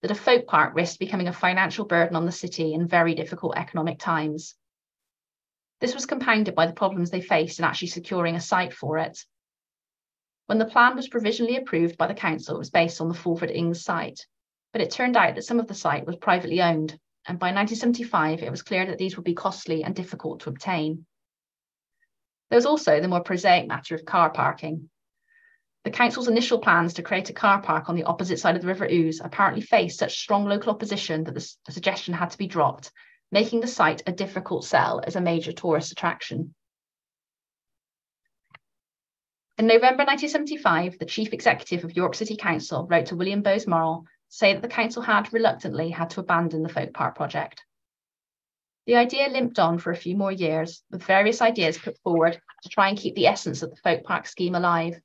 [SPEAKER 2] that a folk park risked becoming a financial burden on the city in very difficult economic times. This was compounded by the problems they faced in actually securing a site for it, when the plan was provisionally approved by the council, it was based on the Fulford Ings site, but it turned out that some of the site was privately owned, and by 1975 it was clear that these would be costly and difficult to obtain. There was also the more prosaic matter of car parking. The council's initial plans to create a car park on the opposite side of the River Ouse apparently faced such strong local opposition that the, suggestion had to be dropped, making the site a difficult sell as a major tourist attraction. In November 1975, the chief executive of York City Council wrote to William Bowes-Morrell to say that the council had reluctantly had to abandon the folk park project. The idea limped on for a few more years, with various ideas put forward to try and keep the essence of the folk park scheme alive.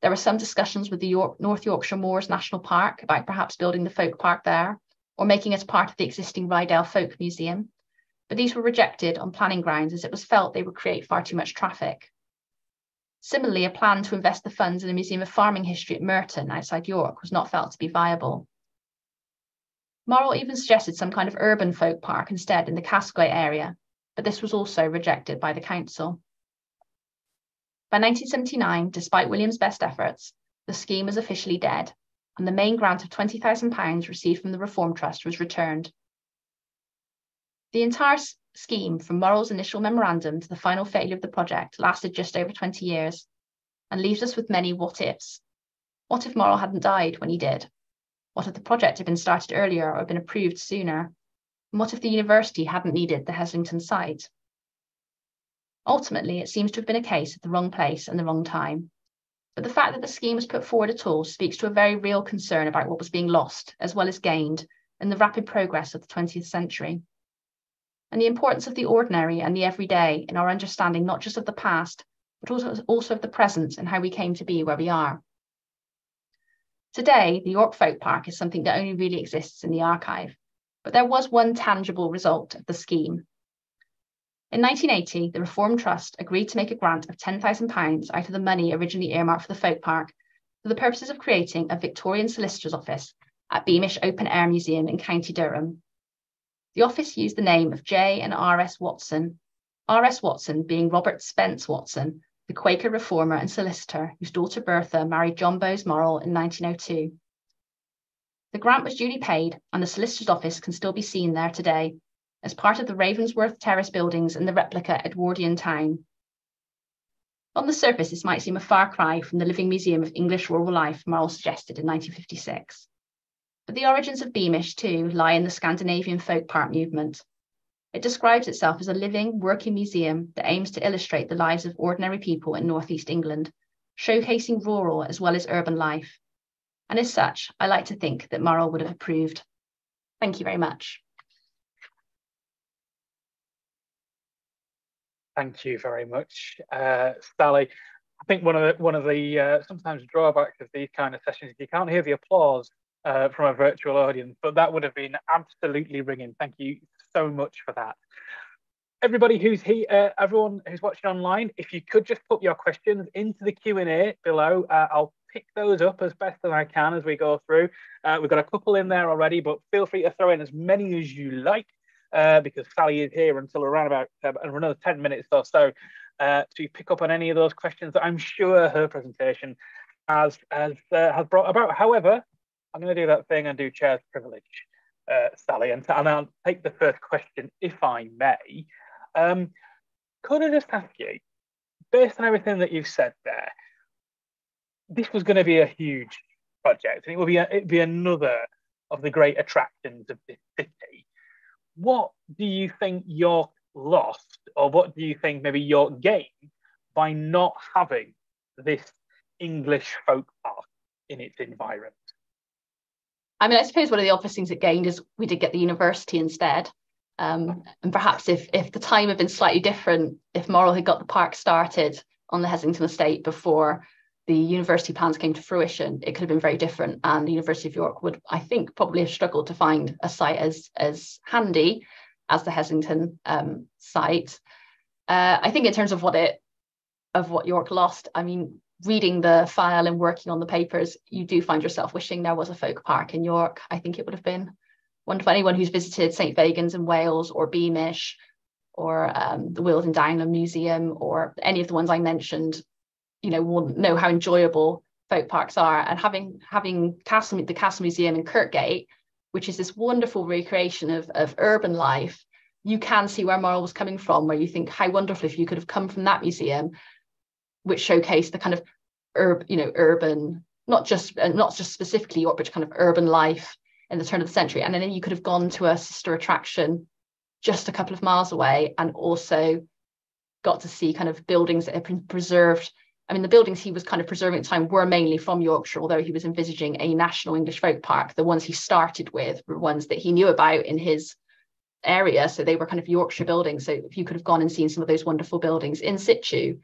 [SPEAKER 2] There were some discussions with the York, North Yorkshire Moors National Park about perhaps building the folk park there, or making it part of the existing Ryedale Folk Museum, but these were rejected on planning grounds as it was felt they would create far too much traffic. Similarly, a plan to invest the funds in a museum of farming history at Murton outside York was not felt to be viable. Morrell even suggested some kind of urban folk park instead in the Casquet area, but this was also rejected by the council. By 1979, despite William's best efforts, the scheme was officially dead, and the main grant of £20,000 received from the Reform Trust was returned. The entire scheme, from Morrell's initial memorandum to the final failure of the project, lasted just over 20 years and leaves us with many what ifs. What if Morrell hadn't died when he did? What if the project had been started earlier or been approved sooner? And what if the university hadn't needed the Heslington site? Ultimately, it seems to have been a case of the wrong place and the wrong time. But the fact that the scheme was put forward at all speaks to a very real concern about what was being lost as well as gained in the rapid progress of the 20th century. And the importance of the ordinary and the everyday in our understanding not just of the past, but also, also of the present and how we came to be where we are. Today, the York Folk Park is something that only really exists in the archive, but there was one tangible result of the scheme. In 1980, the Reform Trust agreed to make a grant of £10,000 out of the money originally earmarked for the Folk Park for the purposes of creating a Victorian solicitor's office at Beamish Open Air Museum in County Durham. The office used the name of J and R.S. Watson, R.S. Watson being Robert Spence Watson, the Quaker reformer and solicitor whose daughter Bertha married John Bowes-Morrell in 1902. The grant was duly paid, and the solicitor's office can still be seen there today as part of the Ravensworth Terrace buildings in the replica Edwardian town. On the surface, this might seem a far cry from the Living Museum of English Rural Life Morrell suggested in 1956. But the origins of Beamish, too, lie in the Scandinavian folk park movement, it describes itself as a living, working museum that aims to illustrate the lives of ordinary people in Northeast England, showcasing rural as well as urban life. And as such, I like to think that Morrell would have approved. Thank you very much.
[SPEAKER 1] Thank you very much, uh, Sally. I think one of the, one of the uh, sometimes drawbacks of these kind of sessions is you can't hear the applause uh, from a virtual audience, but that would have been absolutely ringing. Thank you so much for that. Everybody who's here, uh, everyone who's watching online, if you could just put your questions into the Q&A below, uh, I'll pick those up as best as I can as we go through. Uh, we've got a couple in there already, but feel free to throw in as many as you like uh, because Sally is here until around about uh, another 10 minutes or so uh, to pick up on any of those questions that I'm sure her presentation has, has, has brought about. However, I'm going to do that thing and do chair's privilege uh, Sally, and, and, I'll take the first question if I may. Um, could I just ask you, based on everything that you've said there, this was going to be a huge project, and it will be a, it'd be another of the great attractions of this city. What do you think York lost, or what do you think maybe York gained by not having this English folk park in its environment?
[SPEAKER 2] I mean, I suppose one of the obvious things it gained is we did get the university instead. Um, and perhaps if if the time had been slightly different, if Morrell had got the park started on the Heslington estate before the university plans came to fruition, it could have been very different. And the University of York would, I think, probably have struggled to find a site as as handy as the Heslington um, site. Uh, I think in terms of what it of what York lost, I mean, reading the file and working on the papers, you do find yourself wishing there was a folk park in York. I think it would have been wonderful. Anyone who's visited St Fagan's in Wales or Beamish or um, the Weald and Downland Museum or any of the ones I mentioned, you know, will know how enjoyable folk parks are. And having having Castle, the Castle Museum in Kirkgate, which is this wonderful recreation of, of urban life, you can see where Morrell was coming from, where you think how wonderful if you could have come from that museum which showcase the kind of urban, you know, urban, not just uh, not just specifically York, but kind of urban life in the turn of the century. And then you could have gone to a sister attraction just a couple of miles away and also got to see kind of buildings that have been preserved. I mean, the buildings he was kind of preserving at the time were mainly from Yorkshire, although he was envisaging a national English folk park. The ones he started with were ones that he knew about in his area. So they were kind of Yorkshire buildings. So if you could have gone and seen some of those wonderful buildings in situ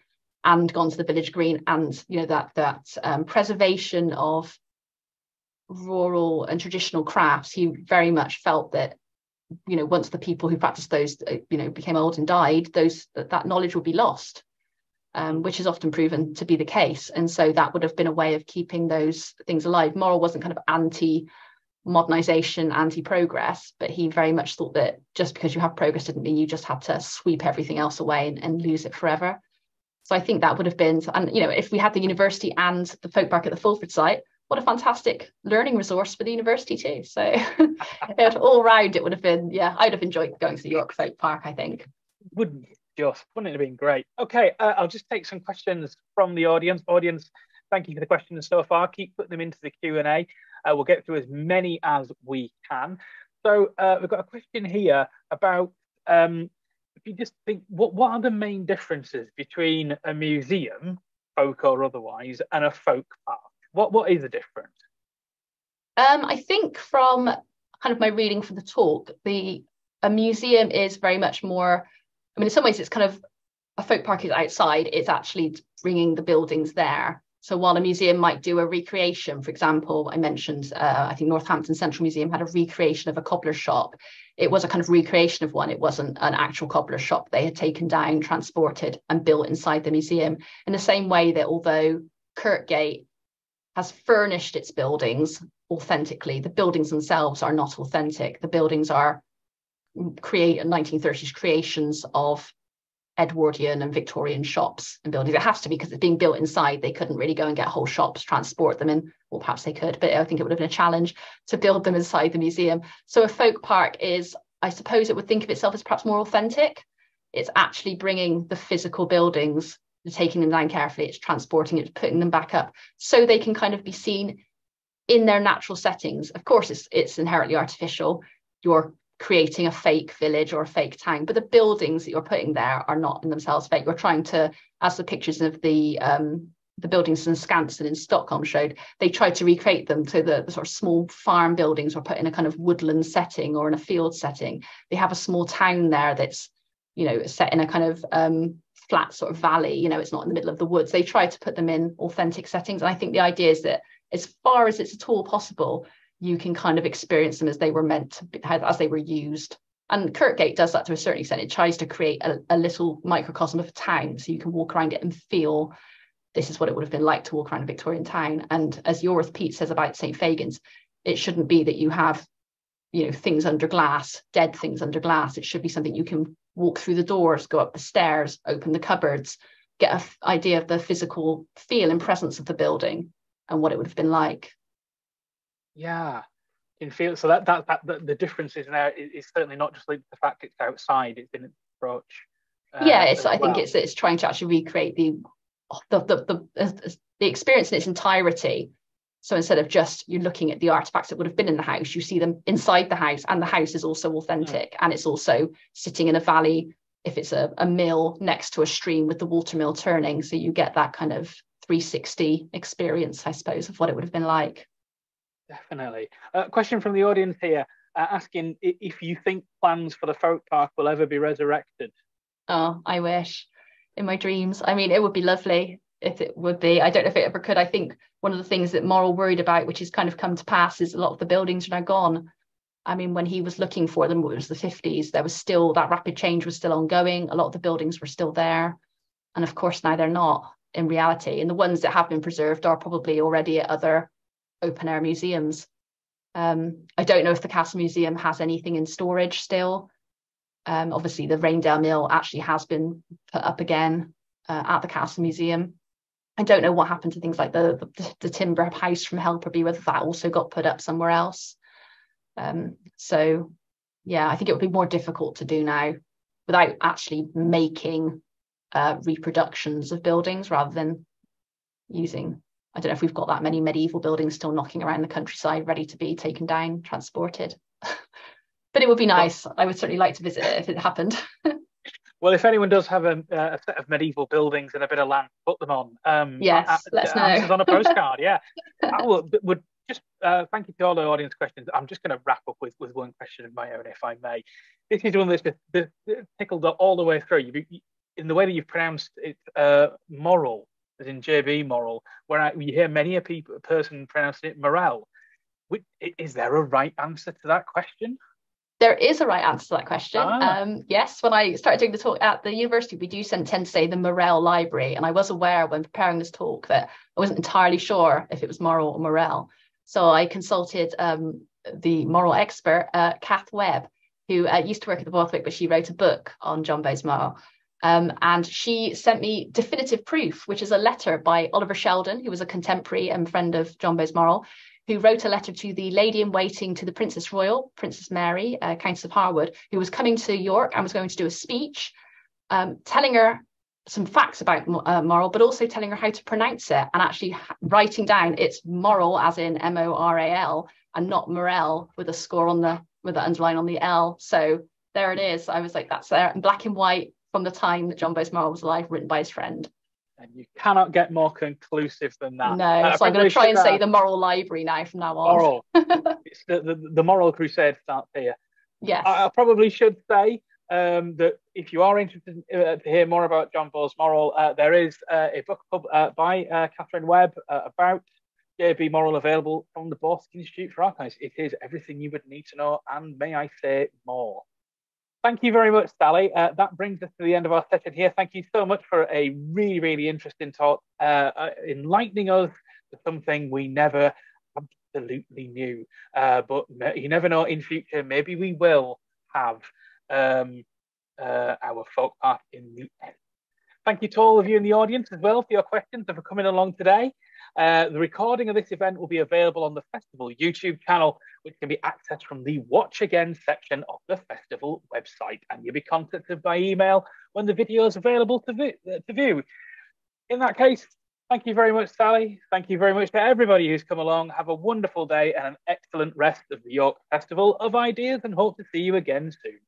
[SPEAKER 2] and gone to the village green and you know that that um, preservation of rural and traditional crafts, he very much felt that you know once the people who practiced those uh, you know became old and died those that, that knowledge would be lost um, which is often proven to be the case. And so that would have been a way of keeping those things alive. Morrell wasn't kind of anti modernization anti-progress but he very much thought that just because you have progress didn't mean you just had to sweep everything else away and, and lose it forever so i think that would have been and you know if we had the university and the folk park at the fulford site what a fantastic learning resource for the university too. So all round it would have been, yeah, I'd have enjoyed going to the York Folk Park, I think.
[SPEAKER 1] Wouldn't it just wouldn't it have been great? Okay, uh, I'll just take some questions from the audience. Audience, thank you for the questions so far. Keep putting them into the Q and A. Uh, we'll get through as many as we can. So uh, we've got a question here about um, if you just think what what are the main differences between a museum, folk or otherwise, and a folk park? What what is the difference?
[SPEAKER 2] Um, I think from kind of my reading for the talk, the a museum is very much more. I mean, in some ways, it's kind of a folk park is outside. It's actually bringing the buildings there. So while a museum might do a recreation, for example, I mentioned, uh, I think Northampton Central Museum had a recreation of a cobbler shop. It was a kind of recreation of one. It wasn't an actual cobbler shop they had taken down, transported, and built inside the museum. In the same way that although Kirkgate has furnished its buildings authentically. The buildings themselves are not authentic. The buildings are create 1930s creations of Edwardian and Victorian shops and buildings. It has to be because it's being built inside. They couldn't really go and get whole shops, transport them in, or perhaps they could, but I think it would have been a challenge to build them inside the museum. So a folk park is, I suppose it would think of itself as perhaps more authentic. It's actually bringing the physical buildings taking them down carefully, it's transporting it, putting them back up so they can kind of be seen in their natural settings. Of course, it's it's inherently artificial. You're creating a fake village or a fake town, but the buildings that you're putting there are not in themselves fake. You're trying to, as the pictures of the um, the buildings in Skansen in Stockholm showed, they tried to recreate them So the, the, sort of small farm buildings were put in a kind of woodland setting or in a field setting. They have a small town there that's, you know, set in a kind of um, flat sort of valley you know it's not in the middle of the woods they try to put them in authentic settings and i think the idea is that as far as it's at all possible you can kind of experience them as they were meant to be, as they were used and Kirkgate does that to a certain extent. It tries to create a, a, little microcosm of a town so you can walk around it and feel this is what it would have been like to walk around a Victorian town. And as Iorwerth Peate says about St. Fagan's, it shouldn't be that you have, you know, things under glass, dead things under glass. It should be something you can walk through the doors, go up the stairs, open the cupboards, get an f- idea of the physical feel and presence of the building and what it would have been like.
[SPEAKER 1] Yeah, in feel so that that, that the, the difference is is, is certainly not just like the fact it's outside; it's in its approach.
[SPEAKER 2] Uh, yeah, it's. I well. think it's it's trying to actually recreate the the the the, the experience in its entirety so instead of just you looking at the artifacts that would have been in the house, you see them inside the house, and the house is also authentic, mm. and it's also sitting in a valley. If it's a, a mill next to a stream with the water mill turning, so you get that kind of 360 experience, I suppose, of what it would have been like.
[SPEAKER 1] Definitely. A uh, question from the audience here uh, asking if you think plans for the folk park will ever be resurrected.
[SPEAKER 2] Oh, I wish in my dreams. I mean, it would be lovely if it would be. I don't know if it ever could. I think one of the things that Morrell worried about, which has kind of come to pass, is a lot of the buildings are now gone. I mean, when he was looking for them, it was the 50s, there was still that rapid change was still ongoing. A lot of the buildings were still there. And of course, now they're not in reality. And the ones that have been preserved are probably already at other open air museums. Um, I don't know if the Castle Museum has anything in storage still. Um, obviously, the Raindale Mill actually has been put up again uh, at the Castle Museum. I don't know what happened to things like the, the, the timber house from Helperby, whether that also got put up somewhere else. Um, so, yeah, I think it would be more difficult to do now without actually making uh, reproductions of buildings rather than using I don't know if we've got that many medieval buildings still knocking around the countryside, ready to be taken down, transported. but it would be nice. I would certainly like to visit it if it happened.
[SPEAKER 1] well, if anyone does have a, a, set of medieval buildings and a bit of land, put them on.
[SPEAKER 2] Um, yes, let's know.
[SPEAKER 1] on a postcard. Yeah, I would, would just uh, thank you to all the audience questions. I'm just going to wrap up with, with one question of my own, if I may. This is one that's just, tickled all the way through. You, in the way that you've pronounced it, uh, moral as in JB Moral, where I, you hear many a, people, person pronouncing it Morel. Is there a right answer to that question?
[SPEAKER 2] There is a right answer to that question. Ah. Um, yes, when I started doing the talk at the university, we do tend to say the Morel Library, and I was aware when preparing this talk that I wasn't entirely sure if it was Moral or Morel. So I consulted um, the moral expert, uh, Kath Webb, who uh, used to work at the Borthwick, but she wrote a book on John Bowes Moral. Um, and she sent me definitive proof, which is a letter by Oliver Sheldon, who was a contemporary and friend of John Bowes-Morrell, who wrote a letter to the lady in waiting to the Princess Royal, Princess Mary, uh, Countess of Harewood, who was coming to York and was going to do a speech, um, telling her some facts about uh, moral, but also telling her how to pronounce it and actually writing down it's moral as in M O R A L and not morel with a score on the with the underline on the L. So there it is. I was like, that's there in black and white from the time that John Bowes-Morrell was alive, written by his friend.
[SPEAKER 1] And you cannot get more conclusive than that.
[SPEAKER 2] No, uh, so I'm going to try and say the moral library now from now on.
[SPEAKER 1] Moral. it's the, the, the, moral crusade starts here.
[SPEAKER 2] Yes.
[SPEAKER 1] I, I probably should say um, that if you are interested uh, to hear more about John Bowes-Morrell, uh, there is uh, a book pub, uh, by uh, Catherine Webb about JB Morrell available from the Borthwick Institute for Archives. It is everything you would need to know, and may I say more. Thank you very much, Sally. Uh, that brings us to the end of our session here. Thank you so much for a really, really interesting talk, uh, uh, enlightening us to something we never absolutely knew. Uh, but you never know in future, maybe we will have um, uh, our folk part in the end. Thank you to all of you in the audience as well for your questions and for coming along today. Uh, the recording of this event will be available on the festival YouTube channel, which can be accessed from the Watch Again section of the festival website. And you'll be contacted by email when the video is available to, vi uh, to view. In that case, thank you very much, Sally. Thank you very much to everybody who's come along. Have a wonderful day and an excellent rest of the York Festival of Ideas and hope to see you again soon.